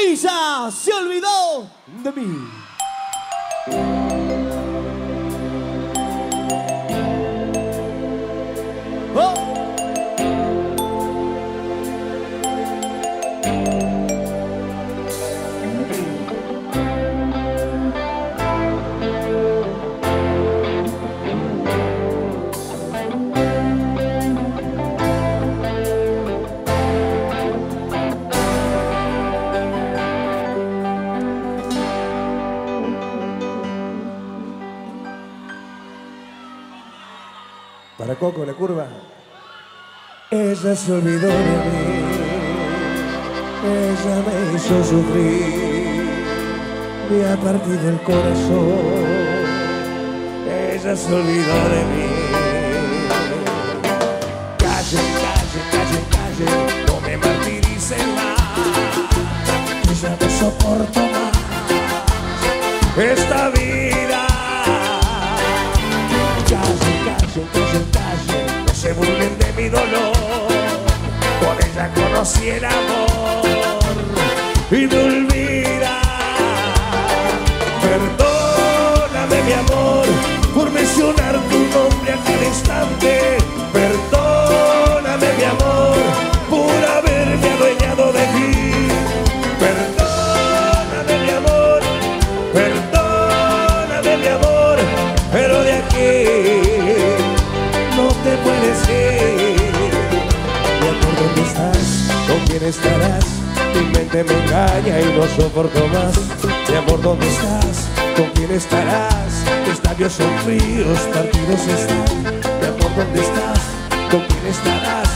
Ella se olvidó de mí. Para Coco, la curva. Ella se olvidó de mí. Ella me hizo sufrir. Me ha partido el corazón. Ella se olvidó de mí. Calle, calle, calle, calle. No me martiricen más. Ya no soporto amor Me engaña y no soporto más. Mi amor, ¿dónde estás? ¿Con quién estarás? Tus labios son fríos, partidos están. Mi amor, ¿dónde estás? ¿Con quién estarás?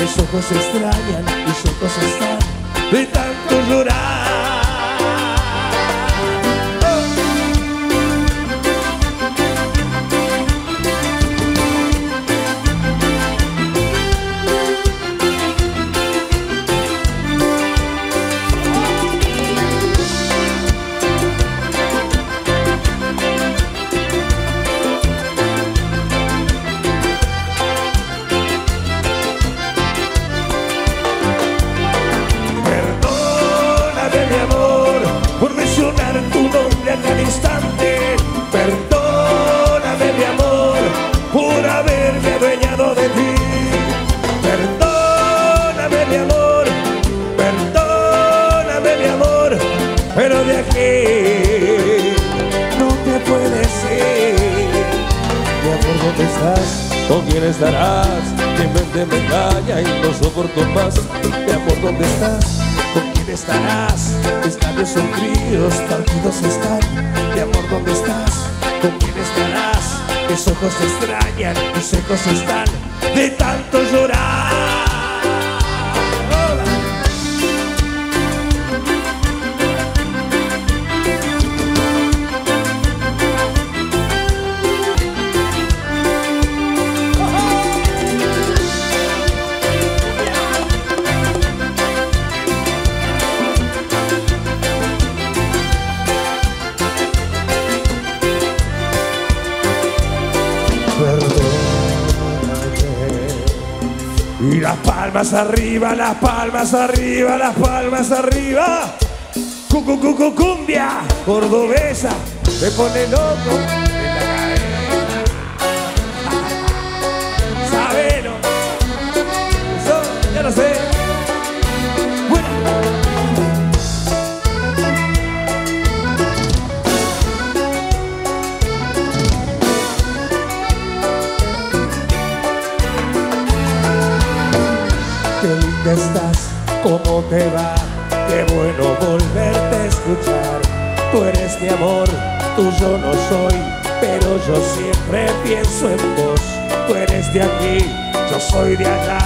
Mis ojos extrañan, mis ojos están de tanto llorar. ¿Con quién estarás? Mi mente me engaña y no soporto más. Mi amor, ¿dónde estás? ¿Con quién estarás? Mis labios son fríos, partidos están. Mi amor, ¿dónde estás? ¿Con quién estarás? Mis ojos extrañan, mis ojos están de tanto llorar. Y las palmas arriba, las palmas arriba, las palmas arriba. Cucu, cucu, cumbia cordobesa, me pone loco Linda estás, cómo te va, qué bueno volverte a escuchar. Tú eres mi amor, tú yo no soy, pero yo siempre pienso en vos. Tú eres de aquí, yo soy de allá.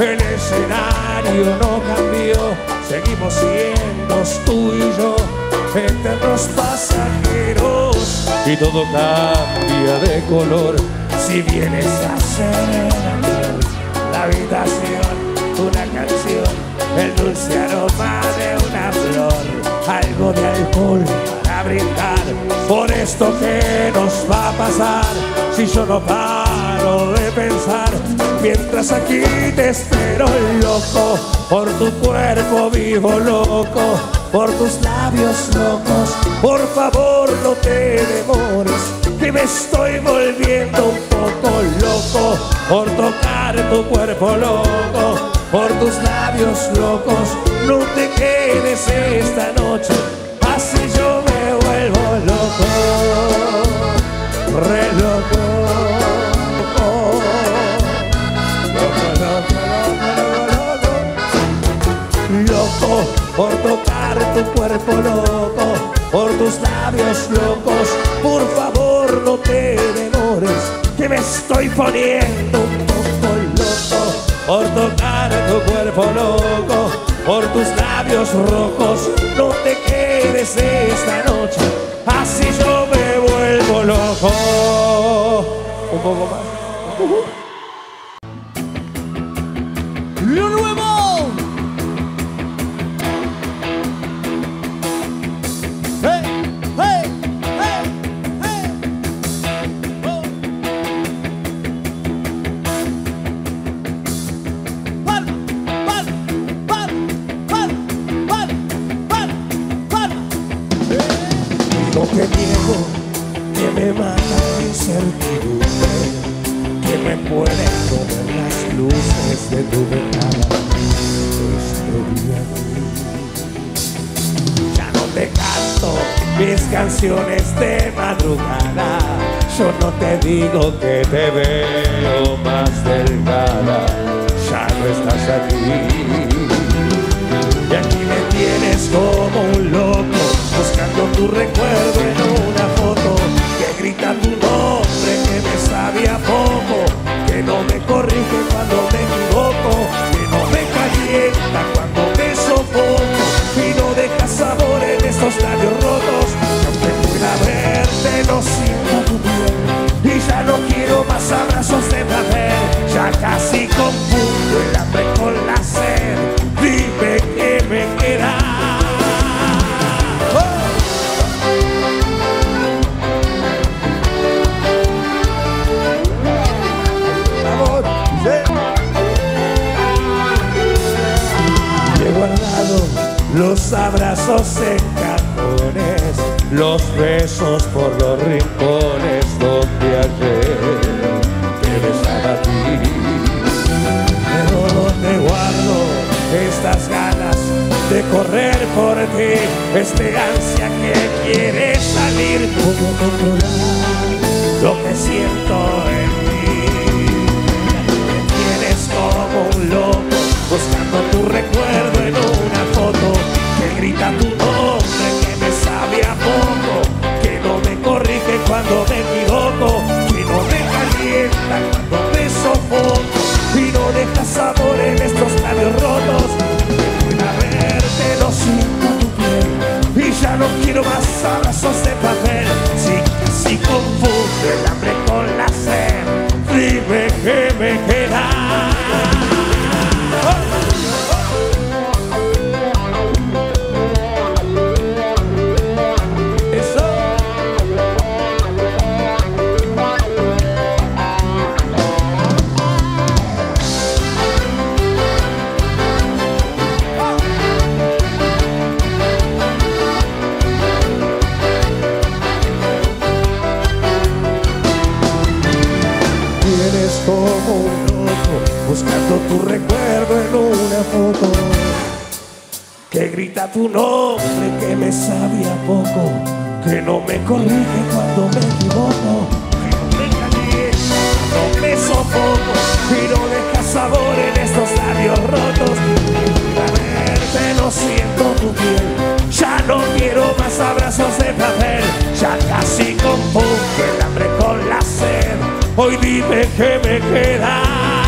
El escenario no cambió, seguimos siendo tú y yo, eternos pasajeros. Y todo cambia de color si vienes a ser la habitación una canción, el dulce aroma de una flor, algo de alcohol para brindar por esto que nos va a pasar. Si yo no paro de pensar, mientras aquí te espero loco, por tu cuerpo vivo loco, por tus labios locos. Por favor, no te demores, que me estoy volviendo un poco loco por tocar tu cuerpo loco, por tus labios locos. No te quedes esta noche, así yo me vuelvo loco, re loco. Loco, por tocar tu cuerpo loco, por tus labios locos. Por favor, no te demores, que me estoy poniendo. Por tocar tu cuerpo loco, por tus labios rojos. No te quedes esta noche, así yo me vuelvo loco. Un poco más. Niego que me mata la incertidumbre, que me pueden comer las luces de tu ventana. Aquí. Ya no te canto mis canciones de madrugada. Yo no te digo que te veo más delgada. Ya no estás aquí. Y aquí me tienes como un loco, buscando tu recuerdo que grita los abrazos en cajones, los besos por los rincones donde ayer te besaba a ti. Pero donde guardo estas ganas de correr por ti, este ansia que quiere salir, puedo controlar lo que siento en. Me tienes como un loco, buscando tu recuerdo que grita tu buscando tu recuerdo en una foto que grita tu nombre que me sabe a poco, que no me corrige cuando me equivoco, que no me calienta, no me sofoco y no deja sabor en estos labios rotos. A verte no siento tu piel, ya no quiero más abrazos de papel, ya casi confundo el hambre con la sed. Hoy dime que me queda.